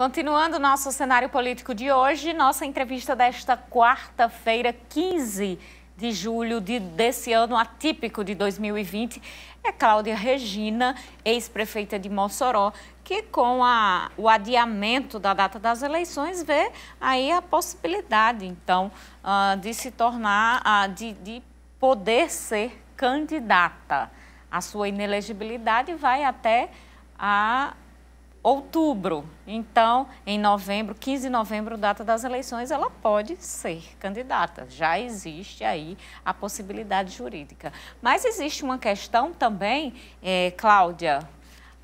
Continuando o nosso cenário político de hoje, nossa entrevista desta quarta-feira, 15 de julho de, desse ano atípico de 2020, é Cláudia Regina, ex-prefeita de Mossoró, que com a, o adiamento da data das eleições vê aí a possibilidade, então, uh, de se tornar, uh, de, de poder ser candidata. A sua inelegibilidade vai até a outubro. Então, em novembro, 15 de novembro, data das eleições, ela pode ser candidata. Já existe aí a possibilidade jurídica. Mas existe uma questão também, é, Cláudia,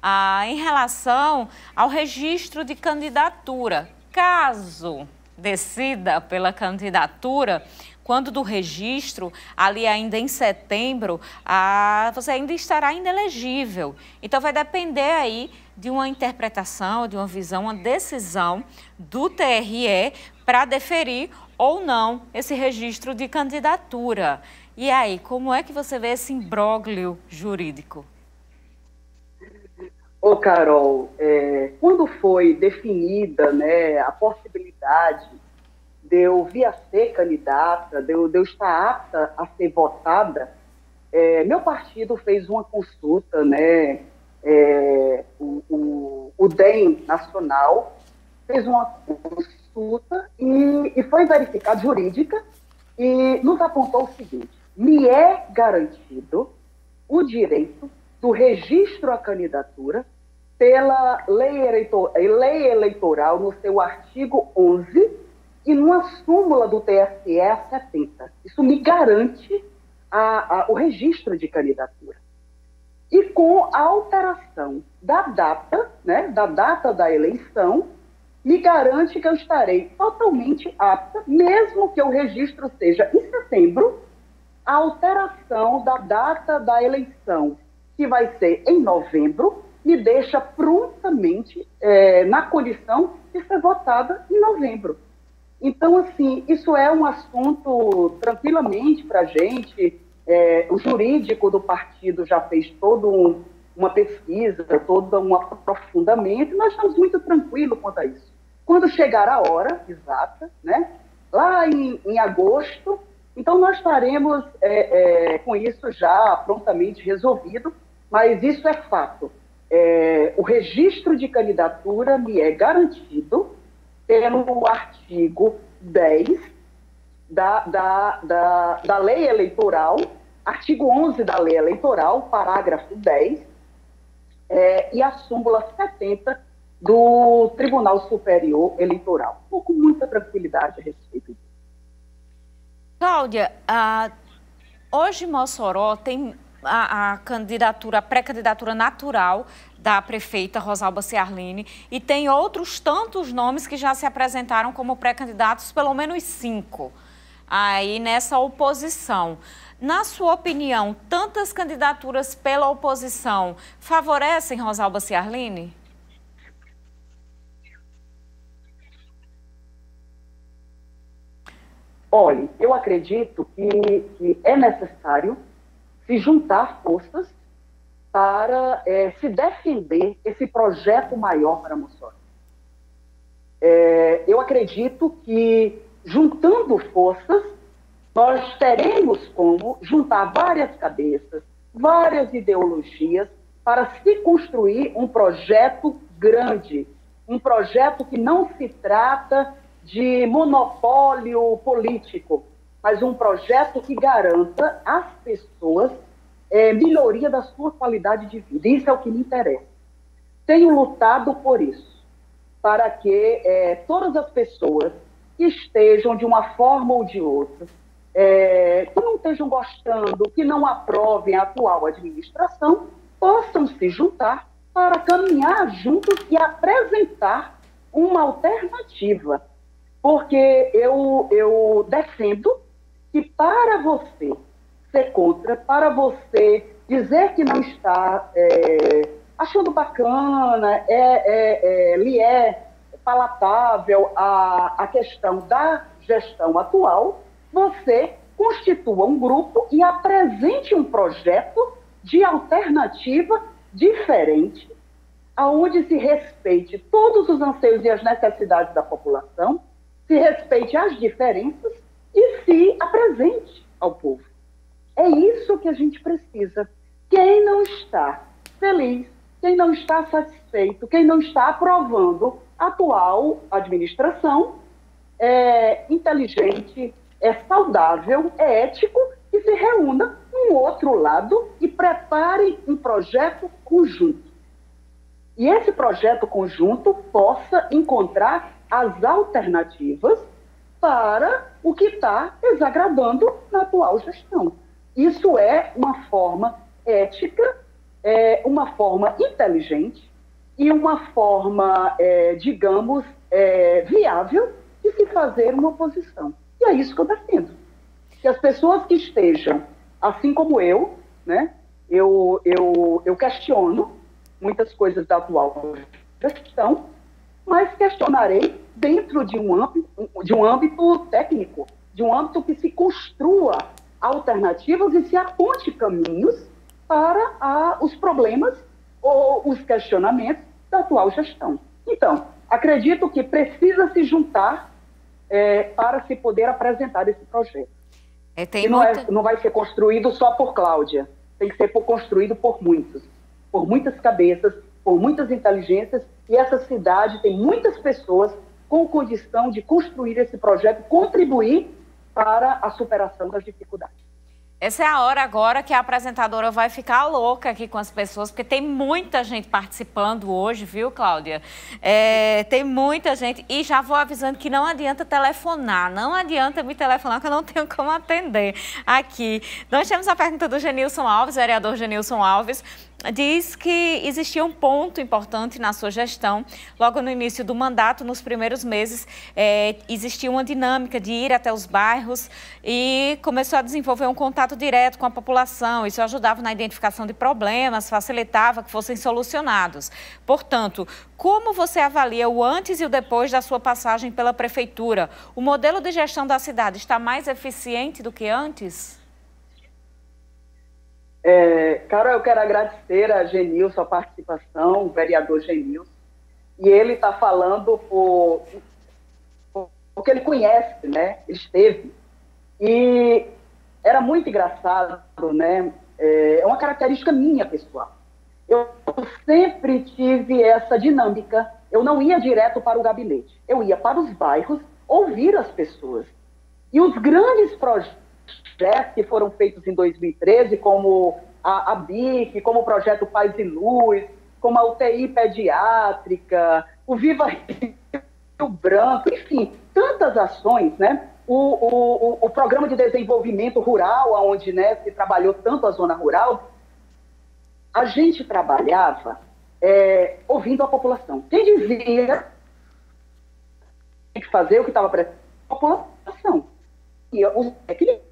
ah, em relação ao registro de candidatura. Caso decida pela candidatura, quando do registro, ali ainda em setembro, ah, você ainda estará inelegível. Então, vai depender aí de uma interpretação, de uma visão, uma decisão do TRE para deferir ou não esse registro de candidatura. E aí, como é que você vê esse imbróglio jurídico? Ô, Carol, é, quando foi definida né, a possibilidade de eu vir a ser candidata, de eu, de eu estar apta a ser votada, é, meu partido fez uma consulta, né, é, o, o, o, DEM Nacional fez uma consulta e, e foi verificada jurídica e nos apontou o seguinte, me é garantido o direito do registro à candidatura pela lei, eleitor, lei eleitoral no seu artigo 11 e numa súmula do TSE a 70. Isso me garante a, a, o registro de candidatura. E com a alteração da data, né, da data da eleição, me garante que eu estarei totalmente apta, mesmo que o registro seja em setembro, a alteração da data da eleição, que vai ser em novembro, me deixa prontamente é, na condição de ser votada em novembro. Então, assim, isso é um assunto tranquilamente para a gente. É, o jurídico do partido já fez toda um, uma pesquisa, todo um aprofundamento, e nós estamos muito tranquilos quanto a isso. Quando chegar a hora exata, né, lá em, em agosto, então nós estaremos é, é, com isso já prontamente resolvido, mas isso é fato. É, o registro de candidatura me é garantido pelo artigo 10 da, da, da, da lei eleitoral, artigo 11 da lei eleitoral, parágrafo 10, é, e a súmula 70 do Tribunal Superior Eleitoral. Estou com muita tranquilidade a respeito disso. Cláudia, uh, hoje Mossoró tem a, a candidatura, a pré-candidatura natural da prefeita Rosalba Ciarline e tem outros tantos nomes que já se apresentaram como pré-candidatos, pelo menos cinco, aí nessa oposição. Na sua opinião, tantas candidaturas pela oposição favorecem Rosalba Ciarline? Olha, eu acredito que, que é necessário se juntar forças para é, se defender esse projeto maior para Mossoró. É, eu acredito que, juntando forças, nós teremos como juntar várias cabeças, várias ideologias, para se construir um projeto grande, um projeto que não se trata de monopólio político, mas um projeto que garanta às pessoas é, melhoria da sua qualidade de vida. Isso é o que me interessa. Tenho lutado por isso, para que é, todas as pessoas que estejam de uma forma ou de outra, é, que não estejam gostando, que não aprovem a atual administração, possam se juntar para caminhar juntos e apresentar uma alternativa. Porque eu, eu defendo que para você ser contra, para você dizer que não está é, achando bacana, é, é, é, lhe é palatável a, a questão da gestão atual, você constitua um grupo e apresente um projeto de alternativa diferente aonde se respeite todos os anseios e as necessidades da população, se respeite as diferenças se apresente ao povo. É isso que a gente precisa. Quem não está feliz, quem não está satisfeito, quem não está aprovando a atual administração, é inteligente, é saudável, é ético e se reúna um outro lado e prepare um projeto conjunto. E esse projeto conjunto possa encontrar as alternativas para o que está desagradando na atual gestão. Isso é uma forma ética, é uma forma inteligente e uma forma, é, digamos, é, viável de se fazer uma oposição. E é isso que eu defendo. Que as pessoas que estejam, assim como eu, né, eu, eu, eu questiono muitas coisas da atual gestão, mas questionarei dentro de um âmbito, de um âmbito técnico, de um âmbito que se construa alternativas e se aponte caminhos para a, os problemas ou os questionamentos da atual gestão. Então, acredito que precisa se juntar é, para se poder apresentar esse projeto. É, e não, é, não vai ser construído só por Cláudia, tem que ser construído por muitos, por muitas cabeças, por muitas inteligências, e essa cidade tem muitas pessoas com condição de construir esse projeto, contribuir para a superação das dificuldades. Essa é a hora agora que a apresentadora vai ficar louca aqui com as pessoas, porque tem muita gente participando hoje, viu, Cláudia? É, tem muita gente. E já vou avisando que não adianta telefonar, não adianta me telefonar, que eu não tenho como atender aqui. Nós temos a pergunta do Genilson Alves, vereador Genilson Alves diz que existia um ponto importante na sua gestão. Logo no início do mandato, nos primeiros meses, é, existia uma dinâmica de ir até os bairros e começou a desenvolver um contato direto com a população. Isso ajudava na identificação de problemas, facilitava que fossem solucionados. Portanto, como você avalia o antes e o depois da sua passagem pela prefeitura? O modelo de gestão da cidade está mais eficiente do que antes? É, Carol, eu quero agradecer a Genilson a participação, o vereador Genilson, e ele está falando por, por, porque ele conhece, né? Ele esteve. E era muito engraçado, né? É, é uma característica minha, pessoal. Eu sempre tive essa dinâmica. Eu não ia direto para o gabinete. Eu ia para os bairros ouvir as pessoas. E os grandes projetos que foram feitos em 2013, como a, a BIC, como o projeto Paz e Luz, como a UTI pediátrica, o Viva Rio Branco, enfim, tantas ações, né? O, o, o, programa de desenvolvimento rural, onde né, se trabalhou tanto a zona rural, a gente trabalhava é, ouvindo a população. Quem dizia que fazer o que estava para a população. E os técnicos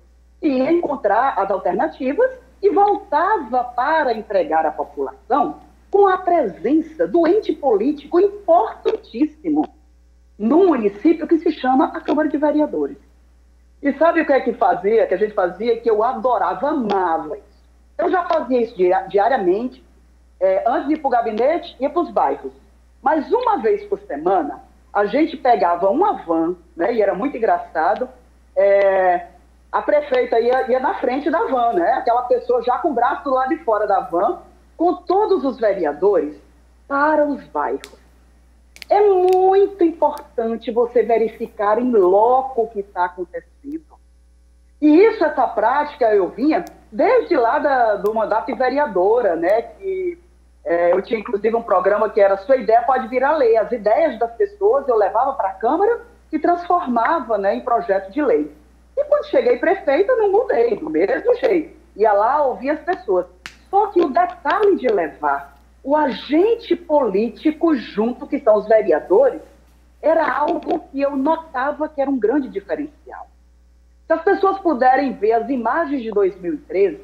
ia encontrar as alternativas e voltava para entregar à população com a presença do ente político importantíssimo num município que se chama a Câmara de Vereadores. E sabe o que é que fazia, que a gente fazia, que eu adorava, amava isso. Eu já fazia isso diariamente, é, antes de ir para o gabinete, ia para os bairros. Mas uma vez por semana, a gente pegava uma van, né, e era muito engraçado, é, a prefeita ia, ia na frente da van, né? Aquela pessoa já com o braço do lado de fora da van, com todos os vereadores para os bairros. É muito importante você verificar em loco o que está acontecendo. E isso, essa prática, eu vinha desde lá da, do mandato de vereadora, né? Que é, eu tinha inclusive um programa que era Sua Ideia Pode Virar Lei. As ideias das pessoas eu levava para a Câmara e transformava né, em projeto de lei. Quando cheguei prefeita, não mudei, do mesmo jeito. Ia lá ouvir as pessoas. Só que o detalhe de levar o agente político junto, que são os vereadores, era algo que eu notava que era um grande diferencial. Se as pessoas puderem ver as imagens de 2013,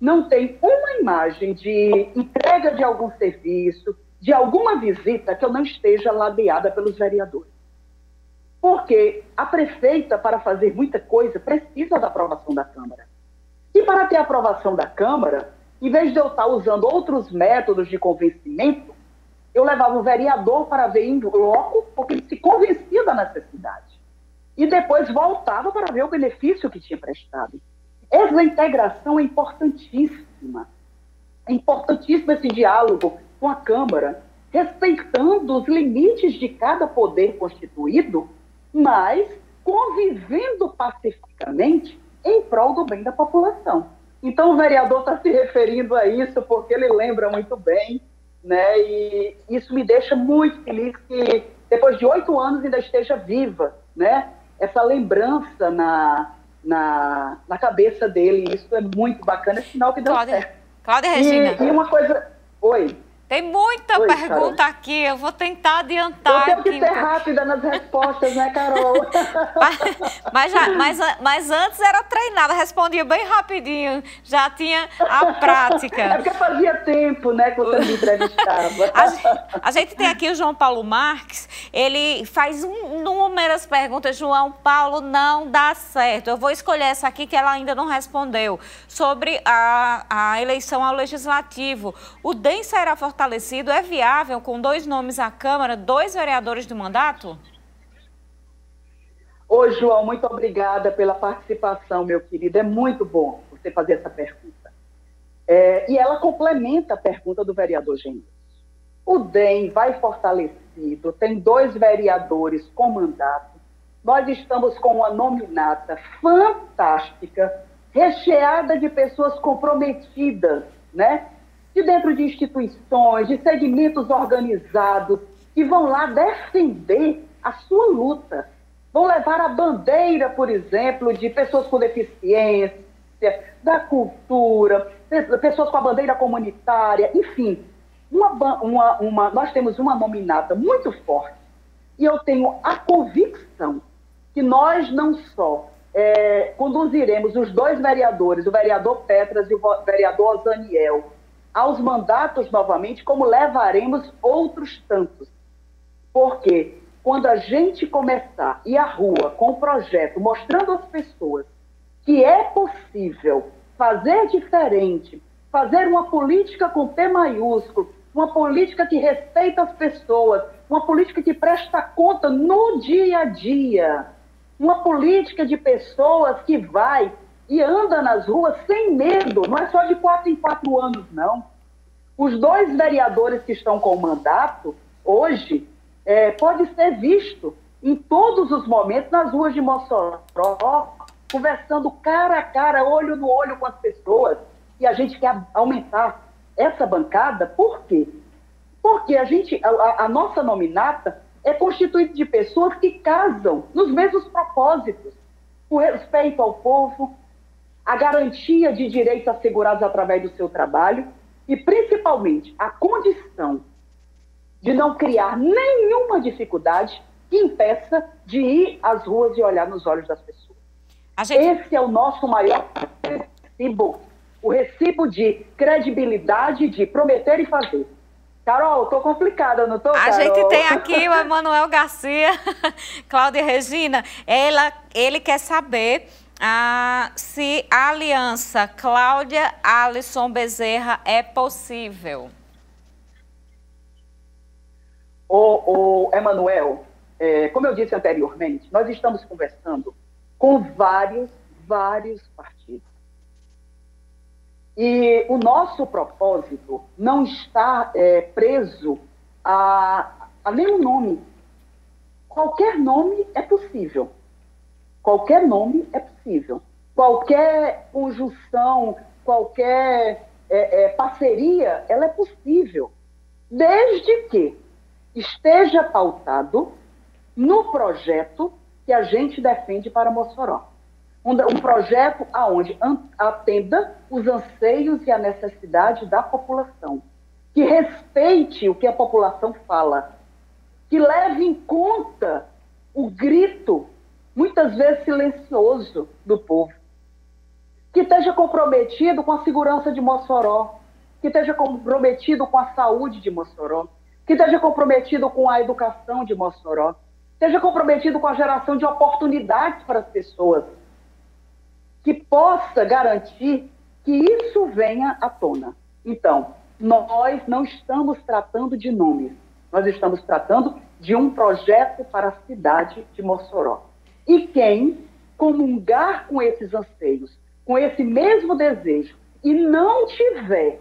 não tem uma imagem de entrega de algum serviço, de alguma visita que eu não esteja ladeada pelos vereadores. Porque a prefeita, para fazer muita coisa, precisa da aprovação da Câmara. E para ter aprovação da Câmara, em vez de eu estar usando outros métodos de convencimento, eu levava o vereador para ver em loco, porque ele se convencia da necessidade. E depois voltava para ver o benefício que tinha prestado. Essa integração é importantíssima. É importantíssimo esse diálogo com a Câmara, respeitando os limites de cada poder constituído, mas convivendo pacificamente em prol do bem da população. Então, o vereador está se referindo a isso porque ele lembra muito bem, né? E isso me deixa muito feliz que, depois de oito anos, ainda esteja viva, né? Essa lembrança na, na, na cabeça dele. Isso é muito bacana, é sinal que deu Cláudia, certo. Cláudia Regina. E, e uma coisa. Oi. Tem muita Oi, pergunta Carol. aqui, eu vou tentar adiantar. Eu tenho que ser rápida nas respostas, né, Carol? mas, já, mas, mas, antes era treinada, respondia bem rapidinho, já tinha a prática. É porque fazia tempo, né, que você me entrevistava. a, a, gente tem aqui o João Paulo Marques, ele faz inúmeras perguntas. João Paulo, não dá certo. Eu vou escolher essa aqui que ela ainda não respondeu, sobre a, a eleição ao Legislativo. O DEM será fortalecido fortalecido é viável com dois nomes à Câmara, dois vereadores do mandato? Ô, João, muito obrigada pela participação, meu querido. É muito bom você fazer essa pergunta. É, e ela complementa a pergunta do vereador Gênesis. O DEM vai fortalecido, tem dois vereadores com mandato. Nós estamos com uma nominata fantástica, recheada de pessoas comprometidas, né? De dentro de instituições, de segmentos organizados, que vão lá defender a sua luta. Vão levar a bandeira, por exemplo, de pessoas com deficiência, da cultura, pessoas com a bandeira comunitária, enfim. Uma, uma, uma, nós temos uma nominata muito forte e eu tenho a convicção que nós não só é, conduziremos os dois vereadores, o vereador Petras e o vereador Osaniel, aos mandatos novamente, como levaremos outros tantos. Porque quando a gente começar a ir à rua com o projeto, mostrando às pessoas que é possível fazer diferente, fazer uma política com P maiúsculo, uma política que respeita as pessoas, uma política que presta conta no dia a dia, uma política de pessoas que vai e anda nas ruas sem medo, não é só de quatro em quatro anos, não. Os dois vereadores que estão com mandato, hoje, é, pode ser visto em todos os momentos nas ruas de Mossoró, conversando cara a cara, olho no olho com as pessoas, e a gente quer aumentar essa bancada, por quê? Porque a gente, a, a nossa nominata é constituída de pessoas que casam nos mesmos propósitos, o respeito ao povo, a garantia de direitos assegurados através do seu trabalho e, principalmente, a condição de não criar nenhuma dificuldade que impeça de ir às ruas e olhar nos olhos das pessoas. Gente... Esse é o nosso maior recibo, o recibo de credibilidade, de prometer e fazer. Carol, tô complicada, não tô, A Carol? gente tem aqui o Emanuel Garcia, Cláudia Regina, ela, ele quer saber ah, se a aliança Cláudia Alisson Bezerra é possível. O, o Emanuel, é, como eu disse anteriormente, nós estamos conversando com vários, vários partidos. E o nosso propósito não está é, preso a, a nenhum nome. Qualquer nome é possível. Qualquer nome é possível. Qualquer conjunção, qualquer é, é, parceria, ela é possível. Desde que esteja pautado no projeto que a gente defende para Mossoró. Um, um projeto aonde atenda os anseios e a necessidade da população, que respeite o que a população fala, que leve em conta o grito muitas vezes silencioso, do povo. Que esteja comprometido com a segurança de Mossoró, que esteja comprometido com a saúde de Mossoró, que esteja comprometido com a educação de Mossoró, esteja comprometido com a geração de oportunidades para as pessoas, que possa garantir que isso venha à tona. Então, nós não estamos tratando de nomes, nós estamos tratando de um projeto para a cidade de Mossoró. E quem comungar com esses anseios, com esse mesmo desejo, e não tiver,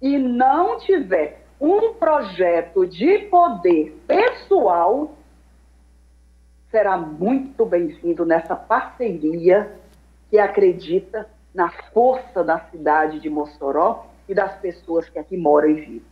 e não tiver um projeto de poder pessoal, será muito bem-vindo nessa parceria que acredita na força da cidade de Mossoró e das pessoas que aqui moram e vivem.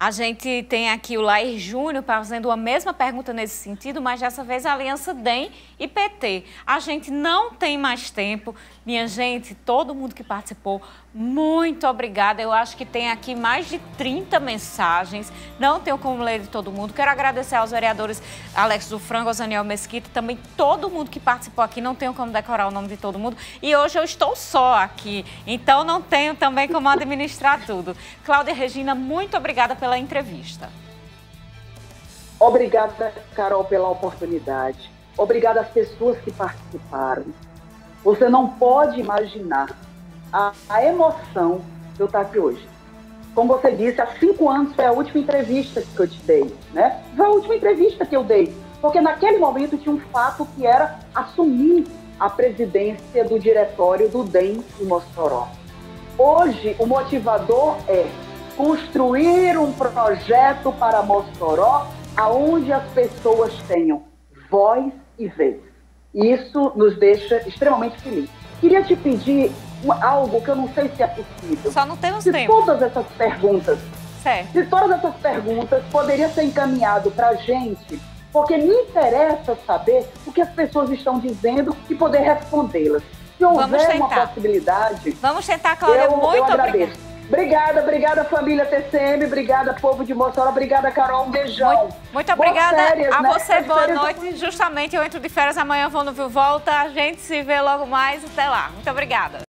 A gente tem aqui o Lair Júnior fazendo a mesma pergunta nesse sentido, mas dessa vez a Aliança DEM e PT. A gente não tem mais tempo. Minha gente, todo mundo que participou, muito obrigada. Eu acho que tem aqui mais de 30 mensagens. Não tenho como ler de todo mundo. Quero agradecer aos vereadores Alex do Frango, Zaniel Mesquita, também todo mundo que participou aqui. Não tenho como decorar o nome de todo mundo. E hoje eu estou só aqui, então não tenho também como administrar tudo. Cláudia Regina, muito obrigada pela entrevista. Obrigada, Carol, pela oportunidade. Obrigada às pessoas que participaram. Você não pode imaginar a, a emoção de eu estar aqui hoje. Como você disse, há cinco anos foi a última entrevista que eu te dei, né? Foi a última entrevista que eu dei, porque naquele momento tinha um fato que era assumir a presidência do diretório do DEM em Mossoró. Hoje, o motivador é construir um projeto para Mossoró aonde as pessoas tenham voz e vez. Isso nos deixa extremamente felizes. Queria te pedir algo que eu não sei se é possível. Só não temos se tempo. todas essas perguntas, certo. se todas essas perguntas poderiam ser encaminhado para a gente, porque me interessa saber o que as pessoas estão dizendo e poder respondê-las. Se houver uma possibilidade, vamos tentar, Cláudia. Eu, muito eu agradeço. Obrigada. Obrigada, obrigada família TCM, obrigada povo de Mossoró, obrigada Carol, um beijão. Muito, muito obrigada férias, a né? você, boa noite. Justamente eu entro de férias amanhã, vou no Viu Volta, a gente se vê logo mais, até lá. Muito obrigada.